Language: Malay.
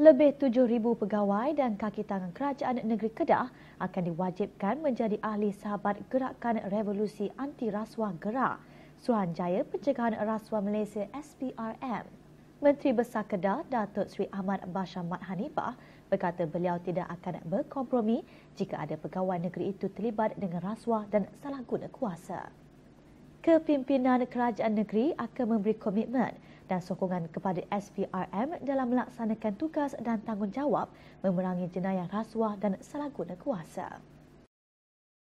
Lebih 7,000 pegawai dan kaki tangan kerajaan negeri Kedah akan diwajibkan menjadi ahli sahabat Gerakan Revolusi Anti Rasuah Gerak, Suruhanjaya Pencegahan Rasuah Malaysia SPRM. Menteri Besar Kedah, Datuk Seri Ahmad Bashar Mat Hanifah berkata beliau tidak akan berkompromi jika ada pegawai negeri itu terlibat dengan rasuah dan salah guna kuasa. Kepimpinan kerajaan negeri akan memberi komitmen dan sokongan kepada SPRM dalam melaksanakan tugas dan tanggungjawab memerangi jenayah rasuah dan salah guna kuasa.